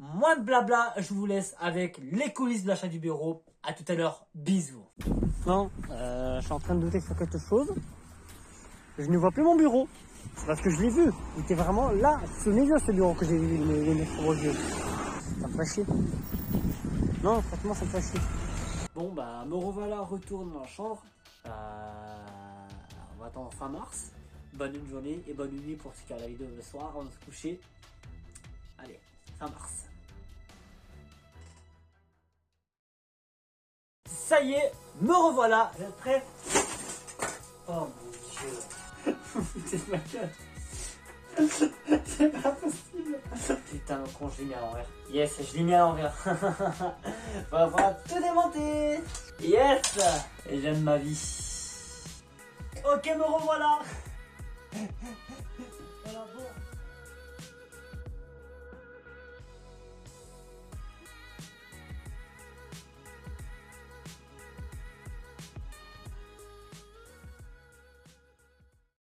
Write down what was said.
moins de blabla, je vous laisse avec les coulisses de l'achat du bureau. À tout à l'heure, bisous. Non, euh, je suis en train de douter sur quelque chose. Je ne vois plus mon bureau. C'est parce que je l'ai vu. Il était vraiment là, sous mes yeux, ce bureau que j'ai vu les, aux yeux. Ça me fait chier. Non, franchement, ça me fait chier. Bon, bah, me revoilà, retourne dans la chambre. Euh, on va attendre fin mars. Bonne journée et bonne nuit pour ceux qui regardent la vidéo le soir avant de se coucher. Allez, fin mars. Ça y est, me revoilà. Vous êtes prêts Oh mon dieu. Ma gueule. C'est pas possible. Putain, con, je l'ai mis à l'envers. Yes, je l'ai mis à l'envers. On va pouvoir tout démonter. Yes Et j'aime ma vie. Ok, me revoilà.